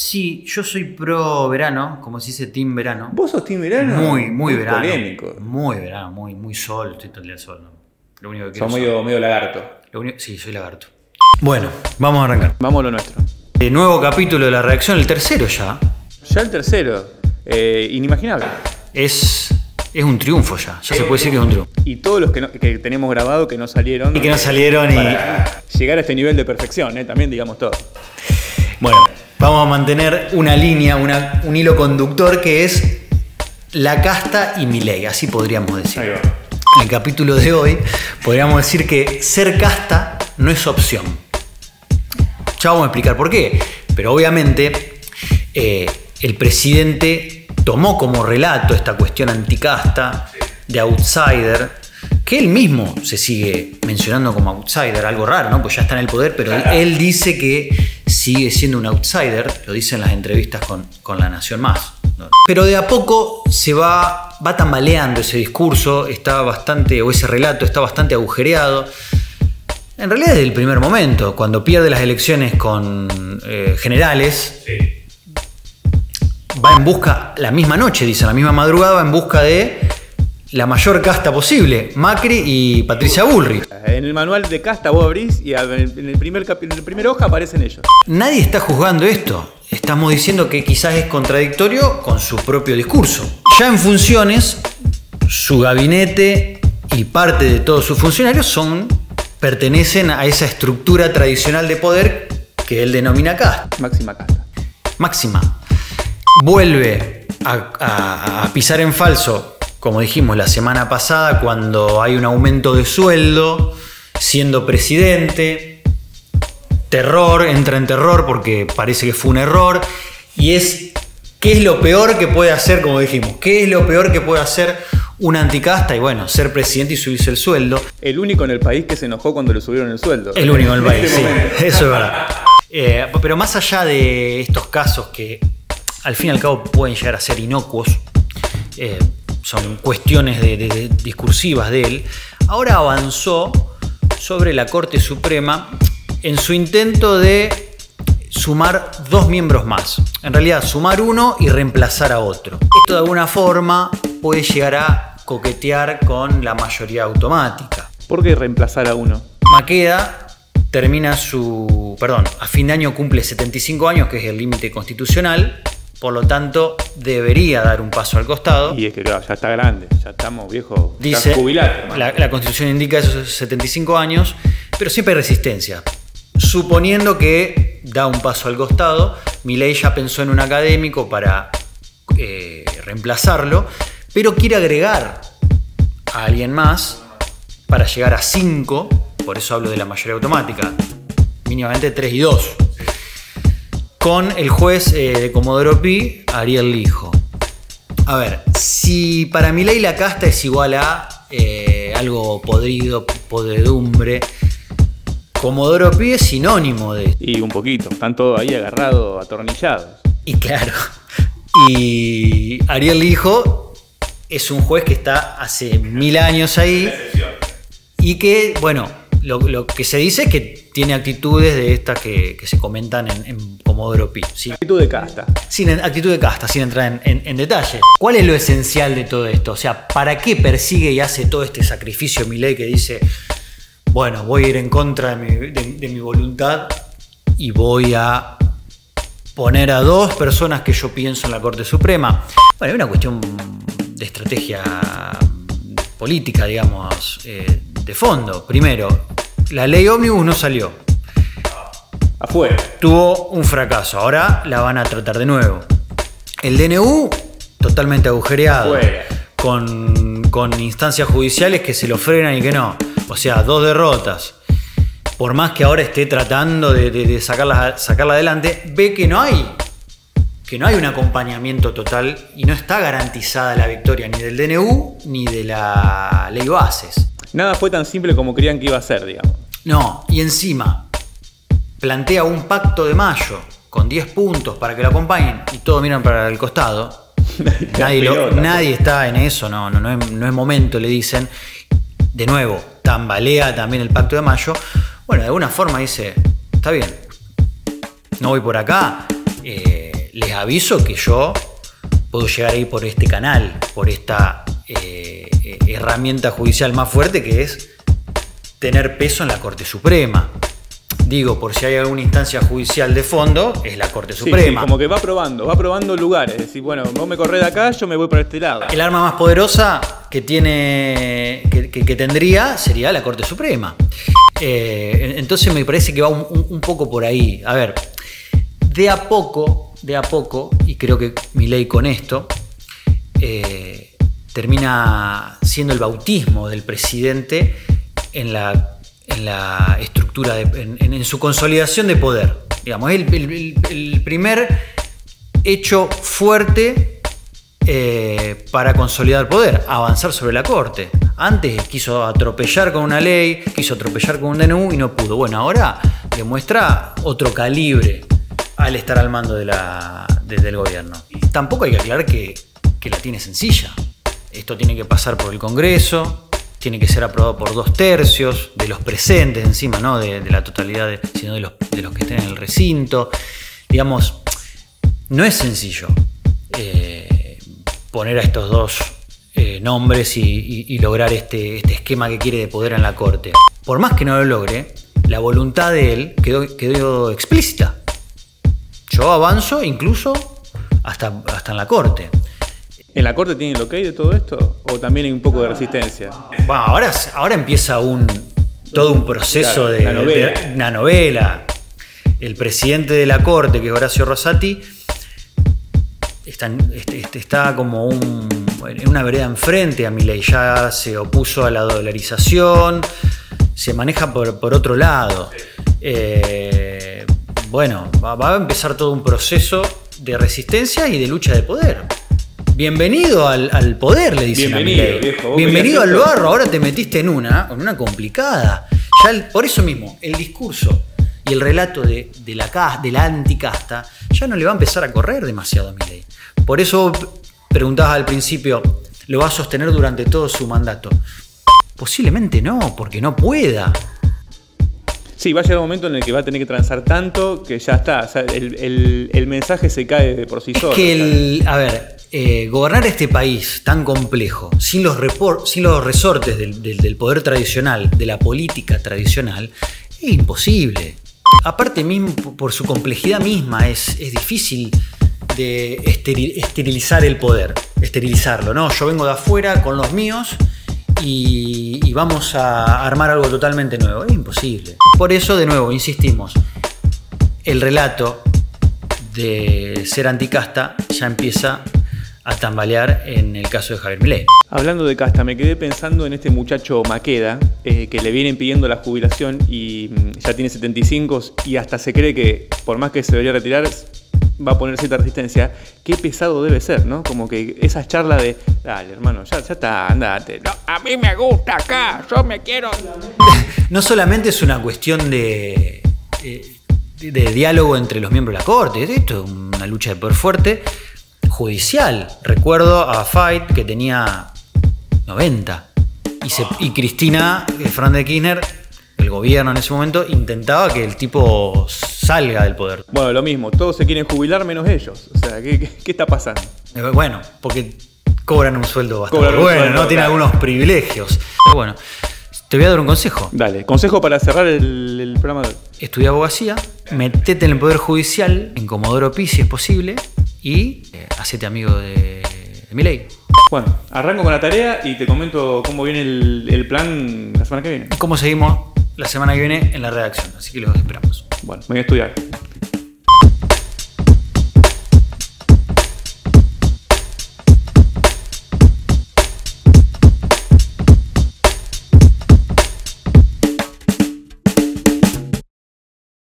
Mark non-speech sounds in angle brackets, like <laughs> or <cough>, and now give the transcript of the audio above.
Sí, yo soy pro verano, como se dice team verano. ¿Vos sos Team Verano? Muy, muy verano. polémico. Muy verano, muy, muy sol, estoy todo el día al sol. ¿no? Lo único que quiero Sos es medio, medio lagarto. Lo único- Sí, soy lagarto. Bueno, vamos a arrancar. Vamos a lo nuestro. Eh, nuevo capítulo de la reacción, el tercero ya. Ya el tercero. eh, inimaginable. Es, es un triunfo ya. Ya se puede decir que es un triunfo. Y todos los que, no- que tenemos grabado que no salieron. Y que no salieron y. Llegar a este nivel de perfección, ¿eh? también digamos todo. Bueno, vamos a mantener una línea, una- un hilo conductor que es la casta y mi ley, así podríamos decir. Ahí va. En el capítulo de hoy podríamos decir que ser casta no es opción. Ya vamos a explicar por qué. Pero obviamente eh, el presidente tomó como relato esta cuestión anticasta de outsider, que él mismo se sigue mencionando como outsider, algo raro, ¿no? Pues ya está en el poder, pero él, él dice que sigue siendo un outsider, lo dice en las entrevistas con, con La Nación Más. ¿no? Pero de a poco se va, va tambaleando ese discurso, está bastante, o ese relato está bastante agujereado. En realidad desde el primer momento, cuando pierde las elecciones con eh, generales, va en busca, la misma noche, dice, la misma madrugada, va en busca de la mayor casta posible, Macri y Patricia Bullrich. En el manual de casta vos abrís y en el, primer capi- en la primera hoja aparecen ellos. Nadie está juzgando esto. Estamos diciendo que quizás es contradictorio con su propio discurso. Ya en funciones, su gabinete y parte de todos sus funcionarios son, pertenecen a esa estructura tradicional de poder que él denomina casta. Máxima casta. máxima. Vuelve a, a- a pisar en falso, como dijimos la semana pasada, cuando hay un aumento de sueldo, siendo presidente. Terror, entra en terror porque parece que fue un error. Y es, ¿qué es lo peor que puede hacer, como dijimos? ¿Qué es lo peor que puede hacer un anticasta? Y bueno, ser presidente y subirse el sueldo. El único en el país que se enojó cuando le subieron el sueldo. El único en el país, este sí, <laughs> eso es verdad. Eh, pero más allá de estos casos que al fin y al cabo pueden llegar a ser inocuos, eh, son cuestiones de- de- de discursivas de él, ahora avanzó sobre la Corte Suprema en su intento de sumar dos miembros más. En realidad, sumar uno y reemplazar a otro. Esto de alguna forma puede llegar a coquetear con la mayoría automática. ¿Por qué reemplazar a uno? Maqueda termina su. Perdón, a fin de año cumple 75 años, que es el límite constitucional. Por lo tanto, debería dar un paso al costado. Y es que claro, ya está grande, ya estamos viejos, Dice, la, la constitución indica esos 75 años, pero siempre hay resistencia. Suponiendo que da un paso al costado, Milei ya pensó en un académico para eh, reemplazarlo, pero quiere agregar a alguien más para llegar a 5, por eso hablo de la mayoría automática, mínimamente 3 y 2, con el juez eh, de Comodoro Pi, Ariel Lijo. A ver, si para mi ley la casta es igual a eh, algo podrido, podredumbre, Comodoro Pi es sinónimo de esto. Y un poquito, están todos ahí agarrados, atornillados. Y claro, y Ariel Lijo es un juez que está hace mil años ahí y que, bueno, lo, lo que se dice es que tiene actitudes de estas que, que se comentan en, en Comodoro Pi. ¿sí? Actitud de casta. Sin actitud de casta, sin entrar en, en- en detalle. ¿Cuál es lo esencial de todo esto? O sea, ¿para qué persigue y hace todo este sacrificio Milei que dice, bueno, voy a ir en contra de mi, de- de mi voluntad y voy a poner a dos personas que yo pienso en la Corte Suprema? Bueno, hay una cuestión de estrategia política, digamos, eh, de fondo. Primero, la ley ómnibus no salió Afuera. tuvo un fracaso. Ahora la van a tratar de nuevo. El DNU, totalmente agujereado. Con, con instancias judiciales que se lo frenan y que no. O sea, dos derrotas. Por más que ahora esté tratando de, de- de sacarla, sacarla adelante, ve que no hay. Que no hay un acompañamiento total y no está garantizada la victoria ni del DNU ni de la ley bases. Nada fue tan simple como creían que iba a ser, digamos. No, y encima plantea un pacto de mayo con 10 puntos para que lo acompañen y todos miran para el costado. <laughs> Nadie, lo- nadie está en eso, no, no, no, es, no es momento, le dicen. De nuevo, tambalea también el pacto de mayo. Bueno, de alguna forma dice, está bien, no voy por acá, eh, les aviso que yo puedo llegar ahí por este canal, por esta eh, herramienta judicial más fuerte que es tener peso en la Corte Suprema. Digo, por si hay alguna instancia judicial de fondo, es la Corte Suprema. sí, como que va probando, va probando lugares. Es decir, bueno, vos me corres de acá, yo me voy por este lado. El arma más poderosa que tiene que, que- que tendría sería la Corte Suprema. Eh, entonces me parece que va un, un- un poco por ahí. A ver, de a poco, de a poco, y creo que mi ley con esto, eh, termina siendo el bautismo del presidente en la, estructura, en, su consolidación de poder. Digamos, el, primer hecho fuerte eh, para consolidar poder, avanzar sobre la corte. Antes quiso atropellar con una ley, quiso atropellar con un DNU y no pudo. Bueno, ahora demuestra otro calibre al estar al mando de la, de- del gobierno. Tampoco hay que aclarar que la tiene sencilla. Esto tiene que pasar por el Congreso, tiene que ser aprobado por dos tercios de los presentes encima, no de, la totalidad, sino de los, que estén en el recinto. Digamos, no es sencillo eh, poner a estos dos eh, nombres y, lograr este, este esquema que quiere de poder en la corte. Por más que no lo logre, la voluntad de él quedó, explícita. Yo avanzo incluso hasta en la corte. ¿En la corte tienen el ok de todo esto? ¿O también hay un poco de resistencia? Bueno, ahora, ahora empieza un, todo un proceso Claro, de, una novela. de- una novela. El presidente de la corte, que es Horacio Rosati, está, este- este- está como un- en una vereda enfrente a Milei. Ya se opuso a la dolarización, se maneja por, por otro lado. Eh, bueno, va, va a empezar todo un proceso de resistencia y de lucha de poder. Bienvenido al, al poder, le dicen Bienvenido, a viejo, Bienvenido al barro, ahora te metiste en una, en una complicada. Ya el- por eso mismo, el discurso y el relato de, de la, cas- de la anticasta ya no le va a empezar a correr demasiado a Milei. Por eso preguntabas al principio, ¿lo va a sostener durante todo su mandato? Posiblemente no, porque no pueda. Sí, va a llegar un momento en el que va a tener que transar tanto que ya está. O sea, el, el- el mensaje se cae de por sí Es solo. que, el, a ver, eh, gobernar este país tan complejo, sin los, resortes del, poder tradicional, de la política tradicional, es imposible. Aparte mismo, por su complejidad misma, es, difícil de esteri- esterilizar el poder, esterilizarlo. No, yo vengo de afuera con los míos y, y vamos a armar algo totalmente nuevo. Es imposible. Por eso, de nuevo, insistimos, el relato de ser anticasta ya empieza a tambalear en el caso de Javier Milei. Hablando de casta, me quedé pensando en este muchacho Maqueda, eh, que le vienen pidiendo la jubilación y mm, ya tiene 75 y hasta se cree que por más que se debería retirar, va a poner cierta resistencia. Qué pesado debe ser, ¿no? Como que esas charlas de, dale hermano, ya, ya está, andate. No, a mí me gusta acá, yo me quiero... <laughs> No solamente es una cuestión de, eh, de diálogo entre los miembros de la Corte, esto es una lucha de poder fuerte judicial. Recuerdo a Fight que tenía 90 y, se- y Cristina eh, Fernández de Kirchner, el gobierno en ese momento, intentaba que el tipo salga del poder. Bueno, lo mismo, todos se quieren jubilar menos ellos. O sea, ¿qué, qué, qué está pasando? Eh, Bueno, porque cobran un sueldo bastante Cobran bueno, sueldo, ¿no? Tienen claro. algunos privilegios. Pero bueno, te voy a dar un consejo. Dale, consejo para cerrar el, el programa de hoy. Estudia abogacía, metete en el Poder Judicial, en Comodoro Pi si es posible, y eh, hacete amigo de, de mi ley. Bueno, arranco con la tarea y te comento cómo viene el, el plan la semana que viene. ¿Cómo seguimos la semana que viene en la redacción? Así que los esperamos. Bueno, me voy a estudiar.